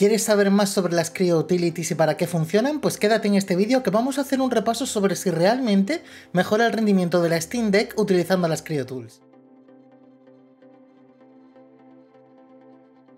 ¿Quieres saber más sobre las Creo Utilities y para qué funcionan? Pues quédate en este vídeo que vamos a hacer un repaso sobre si realmente mejora el rendimiento de la Steam Deck utilizando las Creo Tools.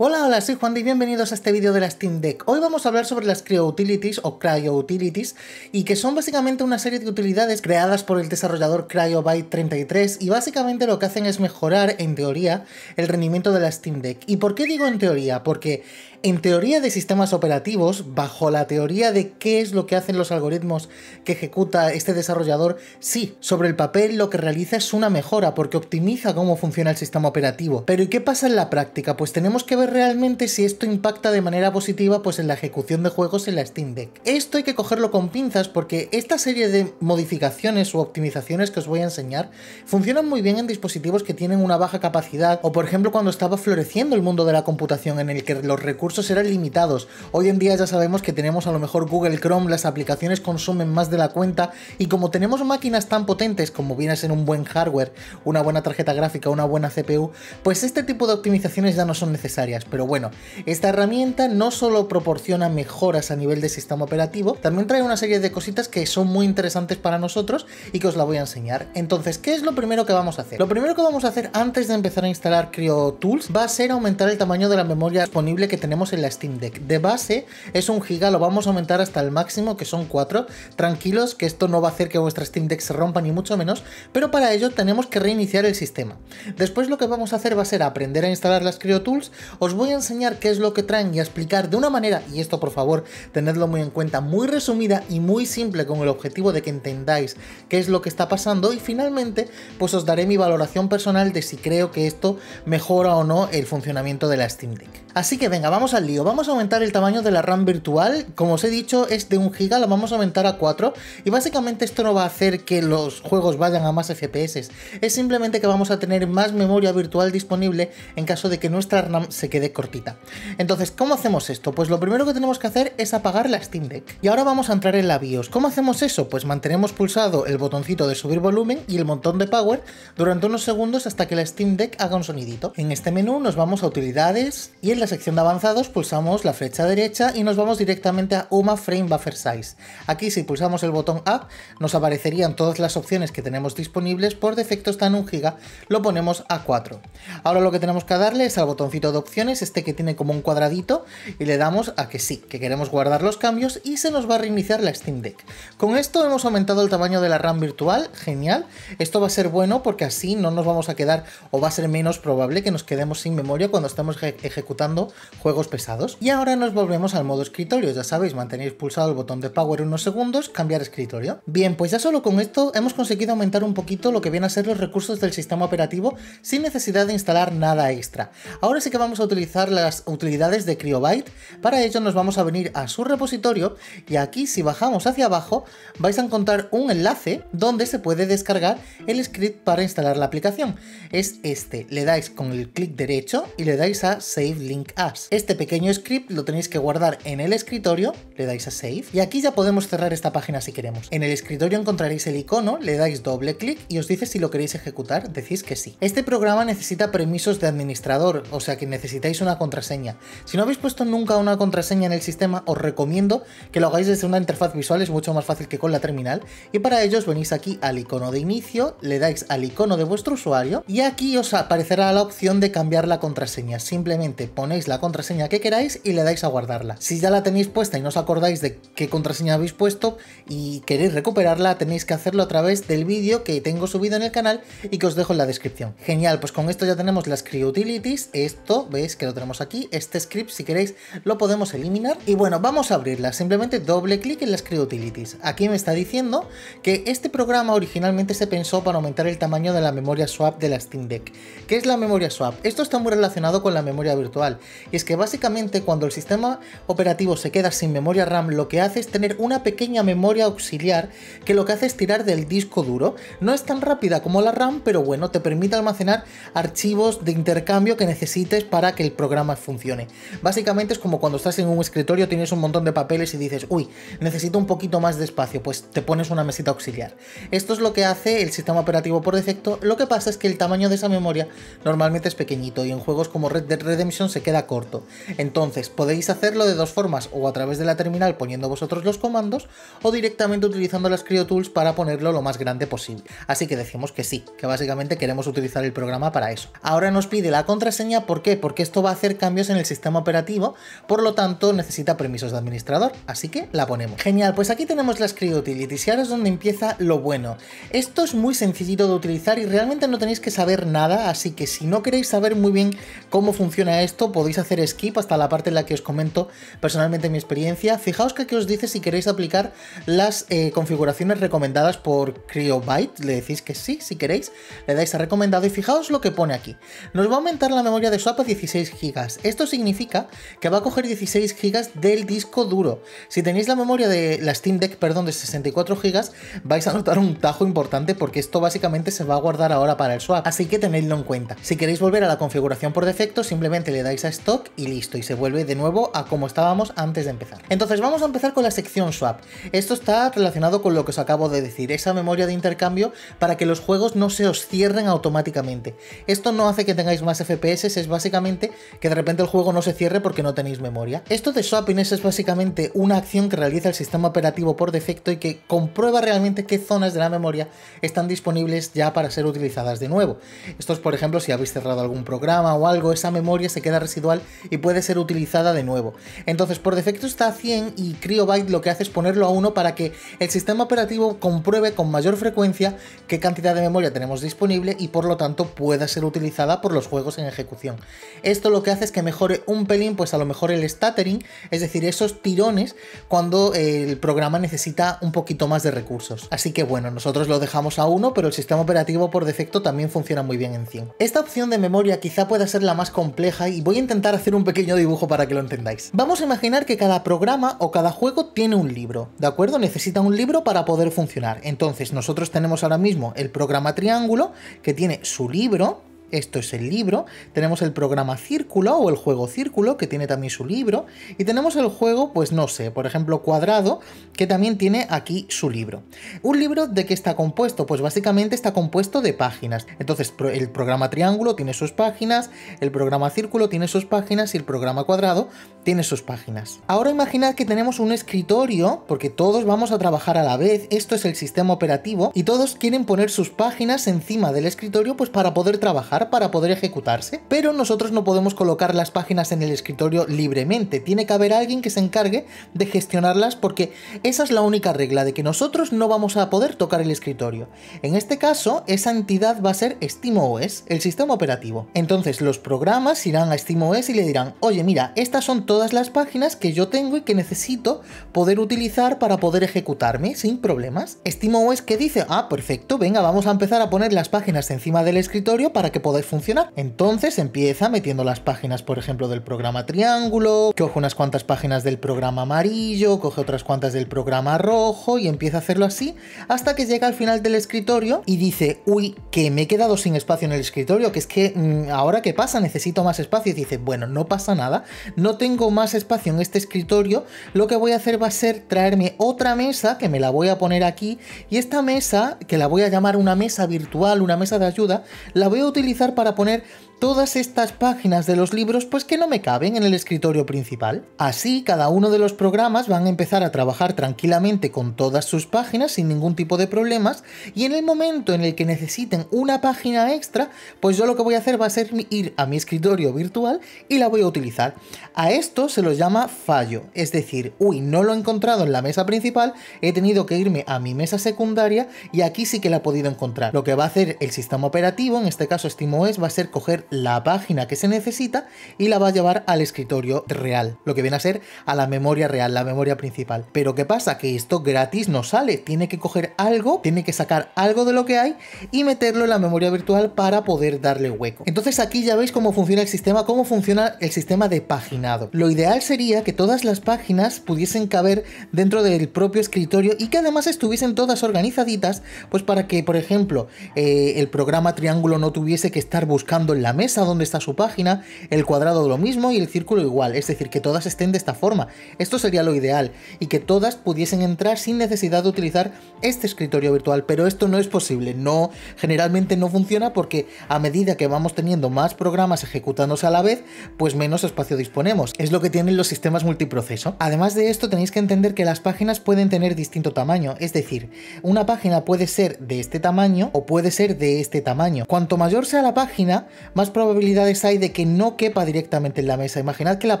Hola, hola, soy Juan y bienvenidos a este vídeo de la Steam Deck. Hoy vamos a hablar sobre las Cryo Utilities o Cryo Utilities y que son básicamente una serie de utilidades creadas por el desarrollador CryoByte 33 y básicamente lo que hacen es mejorar, en teoría, el rendimiento de la Steam Deck. ¿Y por qué digo en teoría? Porque en teoría de sistemas operativos, bajo la teoría de qué es lo que hacen los algoritmos que ejecuta este desarrollador, sí, sobre el papel lo que realiza es una mejora porque optimiza cómo funciona el sistema operativo. Pero ¿y qué pasa en la práctica? Pues tenemos que ver realmente si esto impacta de manera positiva pues en la ejecución de juegos en la Steam Deck. Esto hay que cogerlo con pinzas porque esta serie de modificaciones o optimizaciones que os voy a enseñar funcionan muy bien en dispositivos que tienen una baja capacidad o por ejemplo cuando estaba floreciendo el mundo de la computación en el que los recursos eran limitados. Hoy en día ya sabemos que tenemos a lo mejor Google Chrome, las aplicaciones consumen más de la cuenta y como tenemos máquinas tan potentes como viene a ser un buen hardware, una buena tarjeta gráfica, una buena CPU, pues este tipo de optimizaciones ya no son necesarias. Pero bueno, esta herramienta no solo proporciona mejoras a nivel de sistema operativo, también trae una serie de cositas que son muy interesantes para nosotros y que os la voy a enseñar. Entonces, ¿qué es lo primero que vamos a hacer? Lo primero que vamos a hacer antes de empezar a instalar Creo Tools va a ser aumentar el tamaño de la memoria disponible que tenemos en la Steam Deck. De base es un giga, lo vamos a aumentar hasta el máximo, que son 4. Tranquilos, que esto no va a hacer que vuestra Steam Deck se rompa ni mucho menos, pero para ello tenemos que reiniciar el sistema. Después lo que vamos a hacer va a ser aprender a instalar las CryoTools. Os voy a enseñar qué es lo que traen y a explicar de una manera, y esto por favor tenedlo muy en cuenta, muy resumida y muy simple con el objetivo de que entendáis qué es lo que está pasando y finalmente pues os daré mi valoración personal de si creo que esto mejora o no el funcionamiento de la Steam Deck. Así que venga, vamos al lío. Vamos a aumentar el tamaño de la RAM virtual. Como os he dicho, es de 1 GB, la vamos a aumentar a 4. Y básicamente esto no va a hacer que los juegos vayan a más FPS. Es simplemente que vamos a tener más memoria virtual disponible en caso de que nuestra RAM se quede cortita. Entonces, ¿cómo hacemos esto? Pues lo primero que tenemos que hacer es apagar la Steam Deck. Y ahora vamos a entrar en la BIOS. ¿Cómo hacemos eso? Pues mantenemos pulsado el botoncito de subir volumen y el montón de power durante unos segundos hasta que la Steam Deck haga un sonidito. En este menú nos vamos a utilidades y en la sección de avanzado pulsamos la flecha derecha y nos vamos directamente a UMA Frame Buffer Size. Aquí si pulsamos el botón Up nos aparecerían todas las opciones que tenemos disponibles, por defecto está en 1 GB, lo ponemos a 4. Ahora lo que tenemos que darle es al botoncito de opciones, este que tiene como un cuadradito, y le damos a que sí, que queremos guardar los cambios y se nos va a reiniciar la Steam Deck. Con esto hemos aumentado el tamaño de la RAM virtual, genial, esto va a ser bueno porque así no nos vamos a quedar o va a ser menos probable que nos quedemos sin memoria cuando estamos ejecutando juegos pesados. Y ahora nos volvemos al modo escritorio, ya sabéis, mantenéis pulsado el botón de power unos segundos, cambiar escritorio. Bien, pues ya solo con esto hemos conseguido aumentar un poquito lo que viene a ser los recursos del sistema operativo sin necesidad de instalar nada extra. Ahora sí que vamos a utilizar las utilidades de CryoByte, para ello nos vamos a venir a su repositorio y aquí si bajamos hacia abajo vais a encontrar un enlace donde se puede descargar el script para instalar la aplicación. Es este, le dais con el clic derecho y le dais a Save Link As. Este pequeño script lo tenéis que guardar en el escritorio, le dais a Save, y aquí ya podemos cerrar esta página si queremos. En el escritorio encontraréis el icono, le dais doble clic y os dice si lo queréis ejecutar, decís que sí. Este programa necesita permisos de administrador, o sea que necesitáis una contraseña. Si no habéis puesto nunca una contraseña en el sistema, os recomiendo que lo hagáis desde una interfaz visual, es mucho más fácil que con la terminal, y para ello os venís aquí al icono de inicio, le dais al icono de vuestro usuario, y aquí os aparecerá la opción de cambiar la contraseña. Simplemente ponéis la contraseña que queráis y le dais a guardarla. Si ya la tenéis puesta y no os acordáis de qué contraseña habéis puesto y queréis recuperarla, tenéis que hacerlo a través del vídeo que tengo subido en el canal y que os dejo en la descripción. Genial, pues con esto ya tenemos las Utilities. Esto, veis que lo tenemos aquí. Este script, si queréis, lo podemos eliminar. Y bueno, vamos a abrirla. Simplemente doble clic en las Utilities. Aquí me está diciendo que este programa originalmente se pensó para aumentar el tamaño de la memoria swap de la Steam Deck. ¿Qué es la memoria swap? Esto está muy relacionado con la memoria virtual. Y es que básicamente cuando el sistema operativo se queda sin memoria RAM, lo que hace es tener una pequeña memoria auxiliar que lo que hace es tirar del disco duro. No es tan rápida como la RAM, pero bueno, te permite almacenar archivos de intercambio que necesites para que el programa funcione. Básicamente es como cuando estás en un escritorio, tienes un montón de papeles y dices, uy, necesito un poquito más de espacio, pues te pones una mesita auxiliar. Esto es lo que hace el sistema operativo por defecto, lo que pasa es que el tamaño de esa memoria normalmente es pequeñito y en juegos como Red Dead Redemption se queda corto. Entonces, podéis hacerlo de dos formas, o a través de la terminal poniendo vosotros los comandos, o directamente utilizando las CryoTools para ponerlo lo más grande posible. Así que decimos que sí, que básicamente queremos utilizar el programa para eso. Ahora nos pide la contraseña, ¿por qué? Porque esto va a hacer cambios en el sistema operativo, por lo tanto necesita permisos de administrador, así que la ponemos. Genial, pues aquí tenemos las CryoUtilities y ahora es donde empieza lo bueno. Esto es muy sencillito de utilizar y realmente no tenéis que saber nada, así que si no queréis saber muy bien cómo funciona esto, podéis hacer skip hasta la parte en la que os comento personalmente mi experiencia. Fijaos que aquí os dice si queréis aplicar las eh, configuraciones recomendadas por CryoByte, le decís que sí, si queréis, le dais a recomendado y fijaos lo que pone aquí. Nos va a aumentar la memoria de swap a 16 GB. Esto significa que va a coger 16 GB del disco duro. Si tenéis la memoria de la Steam Deck, perdón, de 64 GB, vais a notar un tajo importante porque esto básicamente se va a guardar ahora para el swap, así que tenedlo en cuenta. Si queréis volver a la configuración por defecto, simplemente le dais a stock y listo, y se vuelve de nuevo a como estábamos antes de empezar. Entonces vamos a empezar con la sección swap. Esto está relacionado con lo que os acabo de decir, esa memoria de intercambio para que los juegos no se os cierren automáticamente. Esto no hace que tengáis más FPS, es básicamente que de repente el juego no se cierre porque no tenéis memoria. Esto de swapping es básicamente una acción que realiza el sistema operativo por defecto y que comprueba realmente qué zonas de la memoria están disponibles ya para ser utilizadas de nuevo. Esto es por ejemplo si habéis cerrado algún programa o algo, esa memoria se queda residual y puede ser utilizada de nuevo. Entonces por defecto está a 100 y CryoByte lo que hace es ponerlo a 1 para que el sistema operativo compruebe con mayor frecuencia qué cantidad de memoria tenemos disponible y por lo tanto pueda ser utilizada por los juegos en ejecución. Esto lo que hace es que mejore un pelín, pues a lo mejor el stuttering, es decir, esos tirones cuando el programa necesita un poquito más de recursos. Así que bueno, nosotros lo dejamos a 1, pero el sistema operativo por defecto también funciona muy bien en 100. Esta opción de memoria quizá pueda ser la más compleja y voy a intentar hacer un pequeño dibujo para que lo entendáis. Vamos a imaginar que cada programa o cada juego tiene un libro, ¿de acuerdo? Necesita un libro para poder funcionar. Entonces nosotros tenemos ahora mismo el programa triángulo que tiene su libro, esto es el libro, tenemos el programa Círculo o el juego Círculo, que tiene también su libro, y tenemos el juego, pues no sé, por ejemplo Cuadrado, que también tiene aquí su libro. ¿Un libro de qué está compuesto? Pues básicamente está compuesto de páginas. Entonces el programa Triángulo tiene sus páginas, el programa Círculo tiene sus páginas y el programa Cuadrado tiene sus páginas. Ahora imaginad que tenemos un escritorio, porque todos vamos a trabajar a la vez, esto es el sistema operativo, y todos quieren poner sus páginas encima del escritorio pues para poder trabajar para poder ejecutarse, pero nosotros no podemos colocar las páginas en el escritorio libremente, tiene que haber alguien que se encargue de gestionarlas porque esa es la única regla de que nosotros no vamos a poder tocar el escritorio. En este caso, esa entidad va a ser SteamOS, el sistema operativo. Entonces los programas irán a SteamOS y le dirán, oye mira, estas son todas las páginas que yo tengo y que necesito poder utilizar para poder ejecutarme sin problemas. SteamOS que dice, ah, perfecto, venga, vamos a empezar a poner las páginas encima del escritorio para que poder funcionar. Entonces empieza metiendo las páginas, por ejemplo, del programa triángulo, coge unas cuantas páginas del programa amarillo, coge otras cuantas del programa rojo y empieza a hacerlo así hasta que llega al final del escritorio y dice, uy, que me he quedado sin espacio en el escritorio, que es que mm, ahora qué pasa, necesito más espacio. Y dice, bueno, no pasa nada, no tengo más espacio en este escritorio, lo que voy a hacer va a ser traerme otra mesa que me la voy a poner aquí y esta mesa, que la voy a llamar una mesa virtual, una mesa de ayuda, la voy a utilizar para poner todas estas páginas de los libros pues que no me caben en el escritorio principal. Así cada uno de los programas van a empezar a trabajar tranquilamente con todas sus páginas sin ningún tipo de problemas y en el momento en el que necesiten una página extra pues yo lo que voy a hacer va a ser ir a mi escritorio virtual y la voy a utilizar. A esto se lo llama fallo, es decir, uy, no lo he encontrado en la mesa principal, he tenido que irme a mi mesa secundaria y aquí sí que la he podido encontrar. Lo que va a hacer el sistema operativo, en este caso SteamOS, va a ser coger la página que se necesita y la va a llevar al escritorio real, lo que viene a ser a la memoria real, la memoria principal. Pero ¿qué pasa? Que esto gratis no sale, tiene que coger algo, tiene que sacar algo de lo que hay y meterlo en la memoria virtual para poder darle hueco. Entonces aquí ya veis cómo funciona el sistema, cómo funciona el sistema de paginado. Lo ideal sería que todas las páginas pudiesen caber dentro del propio escritorio y que además estuviesen todas organizaditas, pues para que, por ejemplo, eh, el programa Triángulo no tuviese que estar buscando en la mesa donde está su página, el cuadrado lo mismo y el círculo igual, es decir, que todas estén de esta forma. Esto sería lo ideal y que todas pudiesen entrar sin necesidad de utilizar este escritorio virtual, pero esto no es posible, no generalmente no funciona porque a medida que vamos teniendo más programas ejecutándose a la vez, pues menos espacio disponemos. Es lo que tienen los sistemas multiproceso. Además de esto, tenéis que entender que las páginas pueden tener distinto tamaño, es decir, una página puede ser de este tamaño o puede ser de este tamaño. Cuanto mayor sea la página, más probabilidades hay de que no quepa directamente en la mesa. Imaginad que la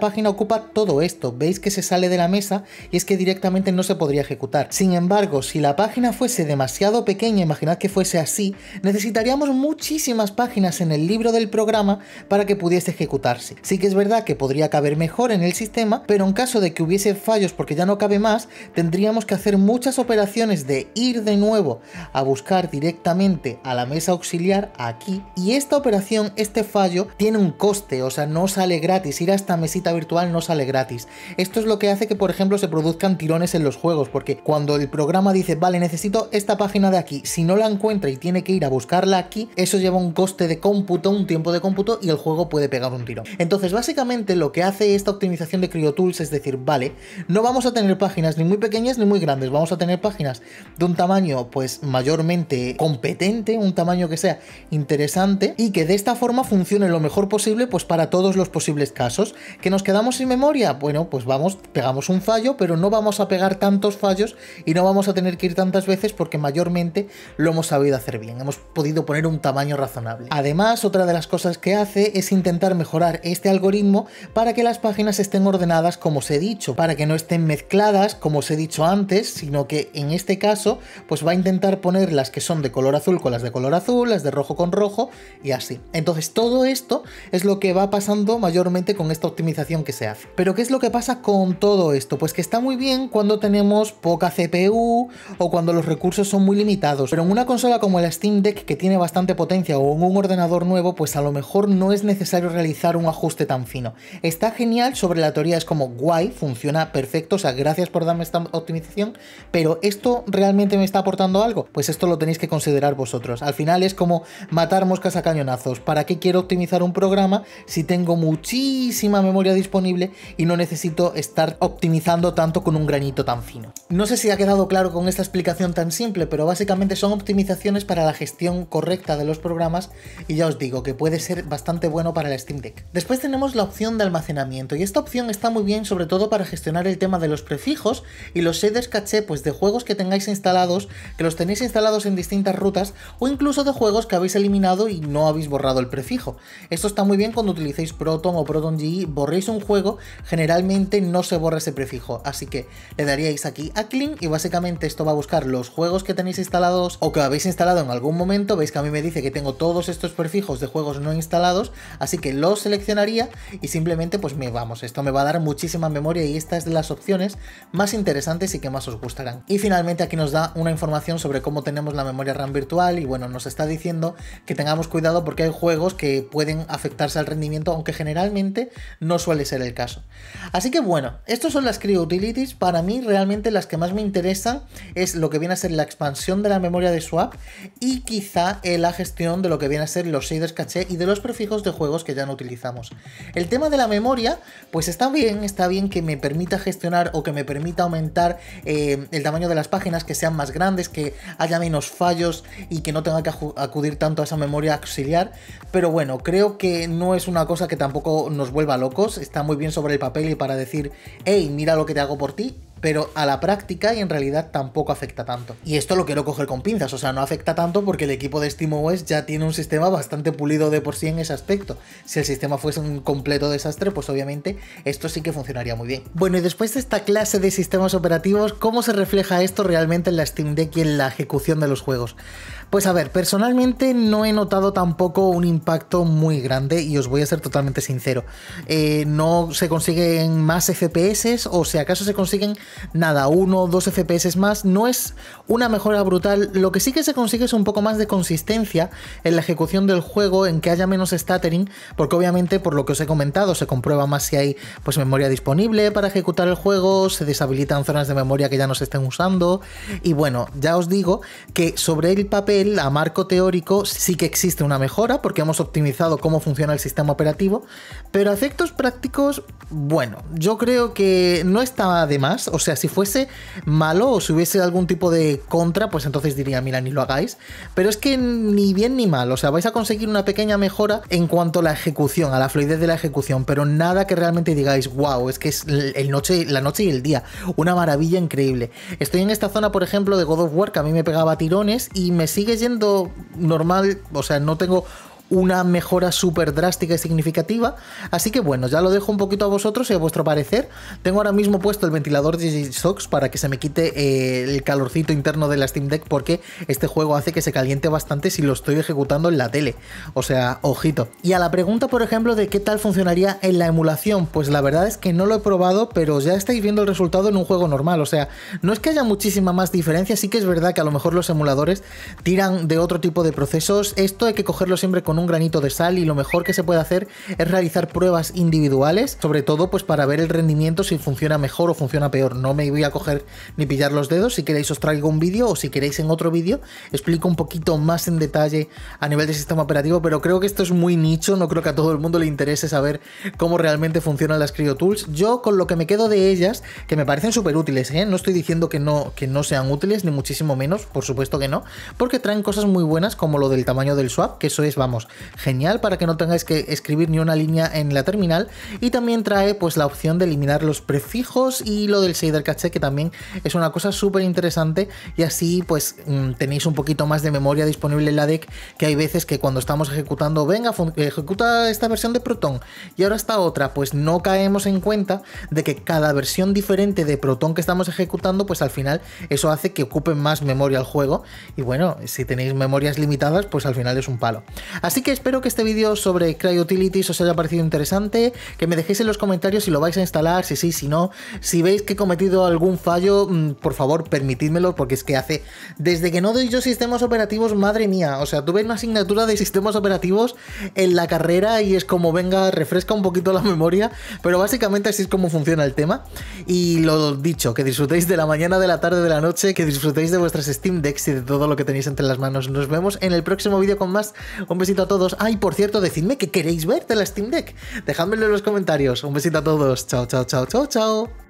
página ocupa todo esto, veis que se sale de la mesa y es que directamente no se podría ejecutar. Sin embargo, si la página fuese demasiado pequeña, imaginad que fuese así, necesitaríamos muchísimas páginas en el libro del programa para que pudiese ejecutarse. Sí que es verdad que podría caber mejor en el sistema, pero en caso de que hubiese fallos porque ya no cabe más, tendríamos que hacer muchas operaciones de ir de nuevo a buscar directamente a la mesa auxiliar aquí y esta operación, este fallo, tiene un coste, o sea, no sale gratis, ir a esta mesita virtual no sale gratis. Esto es lo que hace que, por ejemplo, se produzcan tirones en los juegos, porque cuando el programa dice, vale, necesito esta página de aquí, si no la encuentra y tiene que ir a buscarla aquí, eso lleva un coste de cómputo, un tiempo de cómputo y el juego puede pegar un tirón. Entonces, básicamente lo que hace esta optimización de CryoTools es decir, vale, no vamos a tener páginas ni muy pequeñas ni muy grandes, vamos a tener páginas de un tamaño pues mayormente competente, un tamaño que sea interesante y que de esta forma funcione lo mejor posible pues para todos los posibles casos. ¿Que nos quedamos sin memoria? Bueno, pues vamos, pegamos un fallo, pero no vamos a pegar tantos fallos y no vamos a tener que ir tantas veces porque mayormente lo hemos sabido hacer bien, hemos podido poner un tamaño razonable. Además, otra de las cosas que hace es intentar mejorar este algoritmo para que las páginas estén ordenadas como os he dicho, para que no estén mezcladas como os he dicho antes, sino que en este caso pues va a intentar poner las que son de color azul con las de color azul, las de rojo con rojo y así. Entonces todo esto es lo que va pasando mayormente con esta optimización que se hace. Pero ¿qué es lo que pasa con todo esto? Pues que está muy bien cuando tenemos poca CPU o cuando los recursos son muy limitados, pero en una consola como el Steam Deck que tiene bastante potencia o en un ordenador nuevo, pues a lo mejor no es necesario realizar un ajuste tan fino. Está genial sobre la teoría, es como guay, funciona perfecto, o sea, gracias por darme esta optimización, pero ¿esto realmente me está aportando algo? Pues esto lo tenéis que considerar vosotros. Al final es como matar moscas a cañonazos. ¿Para qué quiero optimizar un programa si tengo muchísima memoria disponible y no necesito estar optimizando tanto con un granito tan fino? No sé si ha quedado claro con esta explicación tan simple, pero básicamente son optimizaciones para la gestión correcta de los programas y ya os digo que puede ser bastante bueno para el Steam Deck. Después tenemos la opción de almacenamiento y esta opción está muy bien sobre todo para gestionar el tema de los prefijos y los shaders caché pues de juegos que tengáis instalados, que los tenéis instalados en distintas rutas o incluso de juegos que habéis eliminado y no habéis borrado el prefijo. Esto está muy bien cuando utilicéis Proton o Proton GE, borréis un juego, generalmente no se borra ese prefijo, así que le daríais aquí a clean y básicamente esto va a buscar los juegos que tenéis instalados o que habéis instalado en algún momento, veis que a mí me dice que tengo todos estos prefijos de juegos no instalados, así que los seleccionaría y simplemente pues me vamos, esto me va a dar muchísima memoria y esta es de las opciones más interesantes y que más os gustarán. Y finalmente aquí nos da una información sobre cómo tenemos la memoria RAM virtual y bueno, nos está diciendo que tengamos cuidado porque hay juegos que pueden afectarse al rendimiento, aunque generalmente no suele ser el caso. Así que bueno, estas son las Creo Utilities, para mí realmente las que más me interesan es lo que viene a ser la expansión de la memoria de swap y quizá la gestión de lo que viene a ser los shaders caché y de los prefijos de juegos que ya no utilizamos. El tema de la memoria, pues está bien, está bien que me permita gestionar o que me permita aumentar eh, el tamaño de las páginas, que sean más grandes, que haya menos fallos y que no tenga que acudir tanto a esa memoria auxiliar. Pero bueno, creo que no es una cosa que tampoco nos vuelva locos, está muy bien sobre el papel y para decir, hey, mira lo que te hago por ti, pero a la práctica y en realidad tampoco afecta tanto. Y esto lo quiero coger con pinzas, o sea, no afecta tanto porque el equipo de SteamOS ya tiene un sistema bastante pulido de por sí en ese aspecto. Si el sistema fuese un completo desastre, pues obviamente esto sí que funcionaría muy bien. Bueno, y después de esta clase de sistemas operativos, ¿cómo se refleja esto realmente en la Steam Deck y en la ejecución de los juegos? Pues a ver, personalmente no he notado tampoco un impacto muy grande y os voy a ser totalmente sincero. Eh, no se consiguen más FPS o si acaso se consiguen nada, uno o dos FPS más. No es una mejora brutal. Lo que sí que se consigue es un poco más de consistencia en la ejecución del juego, en que haya menos stuttering, porque obviamente por lo que os he comentado se comprueba más si hay pues memoria disponible para ejecutar el juego, se deshabilitan zonas de memoria que ya no se estén usando y bueno, ya os digo que sobre el papel, a marco teórico, sí que existe una mejora porque hemos optimizado cómo funciona el sistema operativo, pero a efectos prácticos, bueno, yo creo que no está de más, o sea, si fuese malo o si hubiese algún tipo de contra, pues entonces diría, mira, ni lo hagáis, pero es que ni bien ni mal, o sea, vais a conseguir una pequeña mejora en cuanto a la ejecución, a la fluidez de la ejecución, pero nada que realmente digáis, wow, es que es noche, la noche y el día, una maravilla increíble. Estoy en esta zona, por ejemplo, de God of War, que a mí me pegaba tirones y me sigue yendo normal, o sea, no tengo una mejora súper drástica y significativa. Así que bueno, ya lo dejo un poquito a vosotros y a vuestro parecer. Tengo ahora mismo puesto el ventilador de Sox para que se me quite eh, el calorcito interno de la Steam Deck porque este juego hace que se caliente bastante si lo estoy ejecutando en la tele. O sea, ojito. Y a la pregunta, por ejemplo, de qué tal funcionaría en la emulación, pues la verdad es que no lo he probado, pero ya estáis viendo el resultado en un juego normal. O sea, no es que haya muchísima más diferencia, sí que es verdad que a lo mejor los emuladores tiran de otro tipo de procesos. Esto hay que cogerlo siempre con un granito de sal y lo mejor que se puede hacer es realizar pruebas individuales, sobre todo pues para ver el rendimiento si funciona mejor o funciona peor. No me voy a coger ni pillar los dedos, si queréis os traigo un vídeo o si queréis en otro vídeo explico un poquito más en detalle a nivel de sistema operativo, pero creo que esto es muy nicho, no creo que a todo el mundo le interese saber cómo realmente funcionan las CryoTools. Yo con lo que me quedo de ellas, que me parecen súper útiles, ¿eh? no estoy diciendo que no, que no sean útiles, ni muchísimo menos, por supuesto que no, porque traen cosas muy buenas como lo del tamaño del swap, que eso es, vamos, genial para que no tengáis que escribir ni una línea en la terminal. Y también trae pues la opción de eliminar los prefijos y lo del shader caché que también es una cosa súper interesante y así pues mm, tenéis un poquito más de memoria disponible en la deck que hay veces que cuando estamos ejecutando venga ejecuta esta versión de Proton y ahora esta otra pues no caemos en cuenta de que cada versión diferente de Proton que estamos ejecutando pues al final eso hace que ocupe más memoria el juego. Y bueno si tenéis memorias limitadas pues al final es un palo. Así que espero que este vídeo sobre CryUtilities os haya parecido interesante, que me dejéis en los comentarios si lo vais a instalar, si sí, si no. Si veis que he cometido algún fallo, mm, por favor, permitidmelo, porque es que hace... Desde que no doy yo sistemas operativos, madre mía, o sea, tuve una asignatura de sistemas operativos en la carrera y es como, venga, refresca un poquito la memoria, pero básicamente así es como funciona el tema. Y lo dicho, que disfrutéis de la mañana, de la tarde, de la noche, que disfrutéis de vuestras Steam Decks y de todo lo que tenéis entre las manos. Nos vemos en el próximo vídeo con más. Un besito a todos. Ay, por cierto, decidme qué queréis ver de la Steam Deck. Dejádmelo en los comentarios. Un besito a todos. Chao, chao, chao, chao, chao.